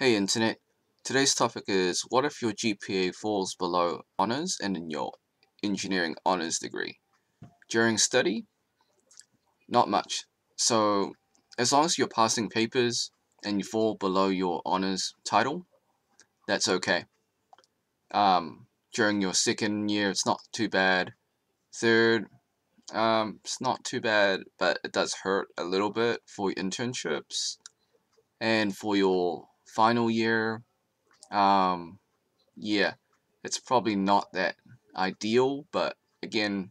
Hey Internet, today's topic is what if your GPA falls below honours and in your engineering honours degree? During study, not much. So as long as you're passing papers and you fall below your honours title, that's okay. Um, during your second year, it's not too bad. Third, um, it's not too bad, but it does hurt a little bit for internships and for your final year, um, yeah, it's probably not that ideal, but again,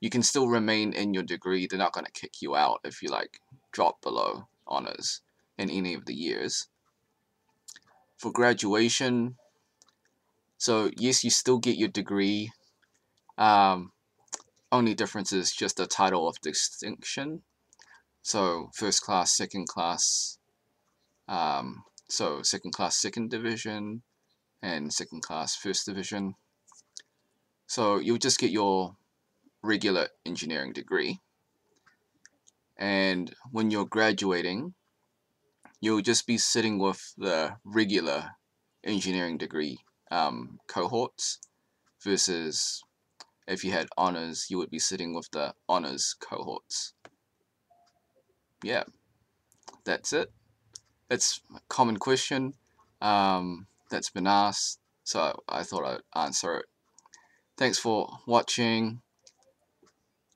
you can still remain in your degree. They're not going to kick you out if you like drop below honors in any of the years. For graduation, so yes, you still get your degree. Um, only difference is just the title of distinction. So first class, second class, um, so second class second division and second class first division. So you'll just get your regular engineering degree. And when you're graduating, you'll just be sitting with the regular engineering degree um, cohorts versus if you had honors, you would be sitting with the honors cohorts. Yeah, that's it it's a common question um, that's been asked, so I thought I'd answer it. Thanks for watching.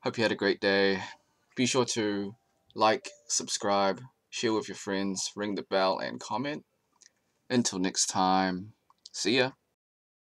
Hope you had a great day. Be sure to like, subscribe, share with your friends, ring the bell, and comment. Until next time, see ya.